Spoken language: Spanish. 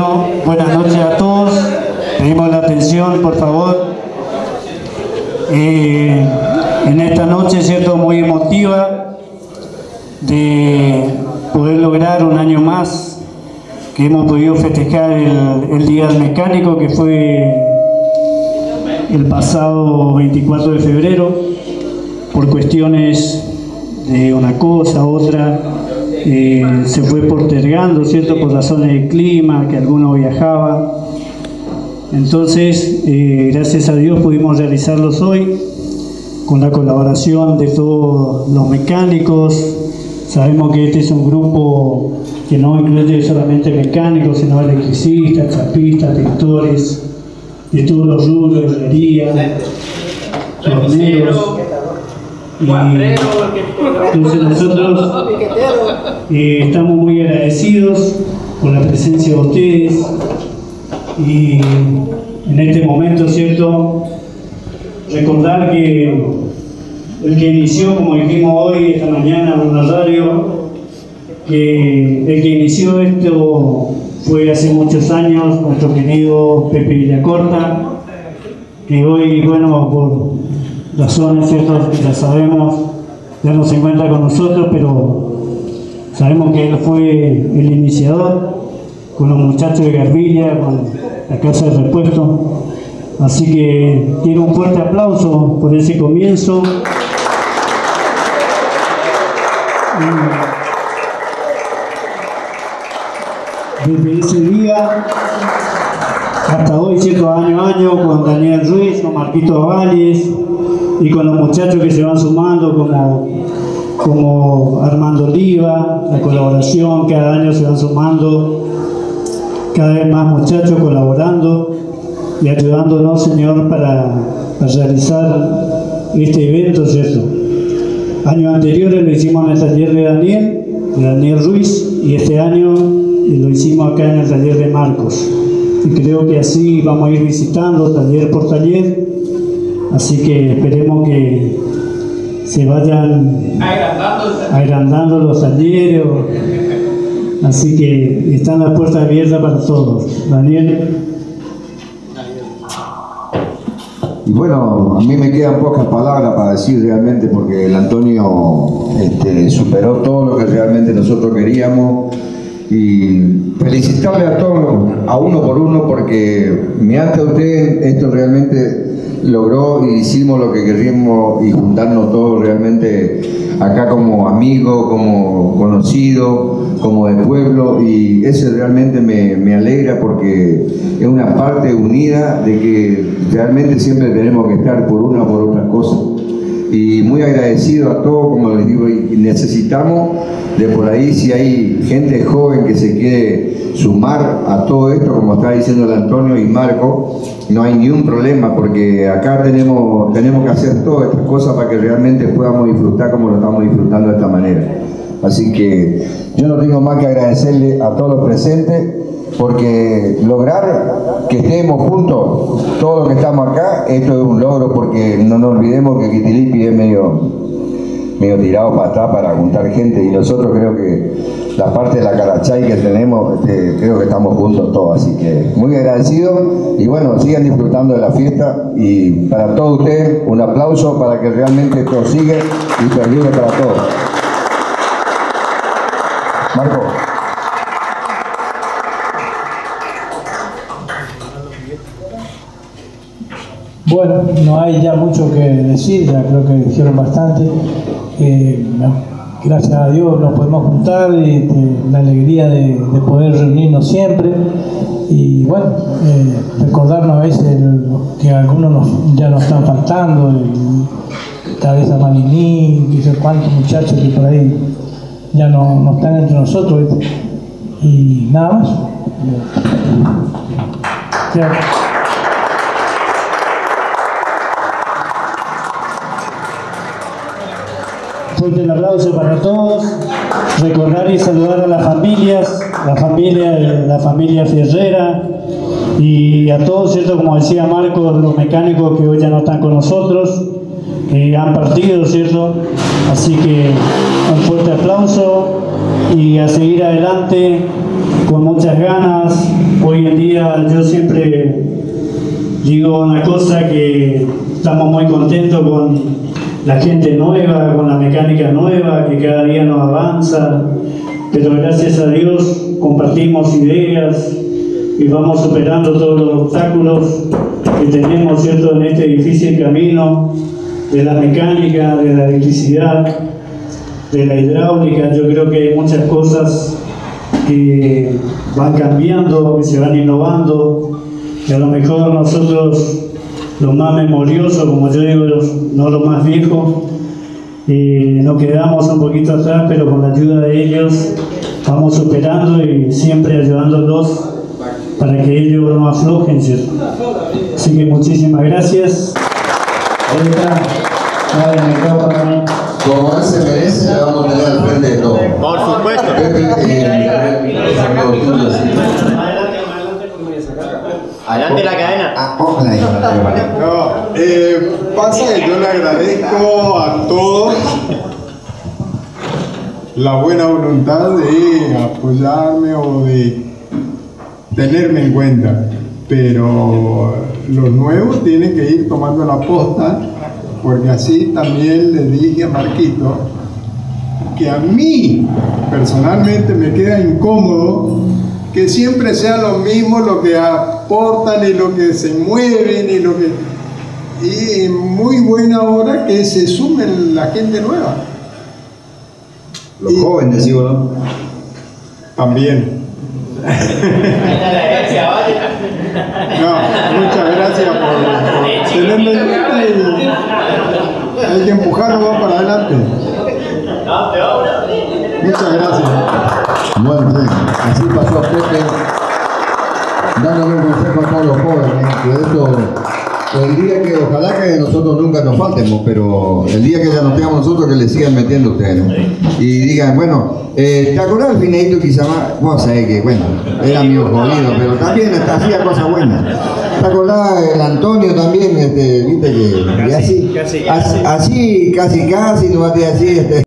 Buenas noches a todos. Pedimos la atención, por favor. Eh, en esta noche, cierto, muy emotiva de poder lograr un año más que hemos podido festejar el, el Día del Mecánico, que fue el pasado 24 de febrero, por cuestiones de una cosa, otra, eh, se fue postergando, ¿cierto? Por razones de clima, que algunos viajaban. Entonces, eh, gracias a Dios pudimos realizarlos hoy con la colaboración de todos los mecánicos. Sabemos que este es un grupo que no incluye solamente mecánicos, sino electricistas, chapistas, pintores, de todos los rubros, herrería, torneros. Entonces nosotros eh, estamos muy agradecidos por la presencia de ustedes y en este momento, ¿cierto? Recordar que el que inició, como dijimos hoy, esta mañana en la radio, que el que inició esto fue hace muchos años nuestro querido Pepe Villacorta, que hoy, bueno, por razones que ya sabemos, ya no se encuentra con nosotros, pero sabemos que él fue el iniciador con los muchachos de Garbilla, con la casa de repuesto. Así que quiero un fuerte aplauso por ese comienzo. Desde ese día hasta hoy, cierto, año a año, con Daniel Ruiz, con Marquito Valles y con los muchachos que se van sumando, como, como Armando Oliva, la colaboración, cada año se van sumando, cada vez más muchachos colaborando y ayudándonos, Señor, para, para realizar este evento, ¿cierto? Años anteriores lo hicimos en el taller de Daniel, de Daniel Ruiz, y este año lo hicimos acá en el taller de Marcos. Y creo que así vamos a ir visitando taller por taller, así que esperemos que se vayan agrandando los talleres. Así que están las puertas abiertas para todos. Daniel. Y bueno, a mí me quedan pocas palabras para decir realmente porque el Antonio este, superó todo lo que realmente nosotros queríamos y felicitarle a todos, a uno por uno, porque mediante usted esto realmente logró y hicimos lo que queríamos y juntarnos todos realmente acá como amigos, como conocidos, como de pueblo y eso realmente me, me, alegra porque es una parte unida de que realmente siempre tenemos que estar por una o por otra cosa. Y muy agradecido a todos, como les digo, y necesitamos de por ahí si hay gente joven que se quiere sumar a todo esto, como está diciendo el Antonio y Marco, no hay ni un problema porque acá tenemos, tenemos que hacer todas estas cosas para que realmente podamos disfrutar como lo estamos disfrutando de esta manera. Así que yo no tengo más que agradecerle a todos los presentes porque lograr que estemos juntos, todos los que estamos acá, esto es un logro porque no nos olvidemos que Quitilipi es medio, medio tirado para atrás para juntar gente y nosotros creo que la parte de la carachay que tenemos, este, creo que estamos juntos todos, así que muy agradecido y bueno, sigan disfrutando de la fiesta y para todos ustedes un aplauso para que realmente esto siga y perdure para todos. Marco. Bueno, no hay ya mucho que decir, ya creo que dijeron bastante. Eh, gracias a Dios nos podemos juntar y la alegría de, de, poder reunirnos siempre. Y bueno, eh, recordarnos a veces que algunos nos, ya nos están faltando, tal vez a Malini, quizás cuántos muchachos que por ahí ya no, no están entre nosotros. Y nada más. Fuerte el aplauso para todos. Recordar y saludar a las familias, la familia, la familia Fierrera y a todos, ¿cierto? Como decía Marcos, los mecánicos que hoy ya no están con nosotros, eh, han partido, ¿cierto? Así que un fuerte aplauso y a seguir adelante con muchas ganas. Hoy en día yo siempre digo una cosa que estamos muy contentos con la gente nueva, con la mecánica nueva que cada día nos avanza, pero gracias a Dios compartimos ideas y vamos superando todos los obstáculos que tenemos ¿cierto? en este difícil camino de la mecánica, de la electricidad, de la hidráulica. Yo creo que hay muchas cosas que van cambiando, que se van innovando, y a lo mejor nosotros, los más memoriosos, como yo digo, los, no los más viejos, eh, nos quedamos un poquito atrás, pero con la ayuda de ellos vamos superando y siempre ayudándolos para que ellos no aflojen, ¿cierto? Así que muchísimas gracias. Ahí está. Nada, me acabo para mí. Como él se merece, vamos a tener al frente de todo. Por supuesto. Pepe, eh, los amigos tuyos. Adelante la cadena. Ah, No, eh, pasa que yo le agradezco a todos la buena voluntad de apoyarme o de tenerme en cuenta, pero los nuevos tienen que ir tomando la posta, porque así también le dije a Marquito que a mí personalmente me queda incómodo que siempre sea lo mismo lo que aportan y lo que se mueven y lo que y muy buena hora que se sumen la gente nueva. Los jóvenes, digo, ¿no? también. No muchas gracias por, por tenerme en cuenta y hay que empujarlo para adelante. Muchas gracias Bueno, sí, así pasó Pepe, dándole un consejo a todos los jóvenes, que esto, el día que, ojalá que nosotros nunca nos faltemos, pero el día que ya nos tengamos nosotros, que le sigan metiendo ustedes, ¿no? Y digan, bueno, eh, ¿te acordás del Fineito quizá más? Vos sabés que, bueno, era mío jodido, pero también hasta hacía cosas buenas. ¿Te acordás el Antonio también, este, viste que, y así, así, así, casi, casi, no va a decir así, este,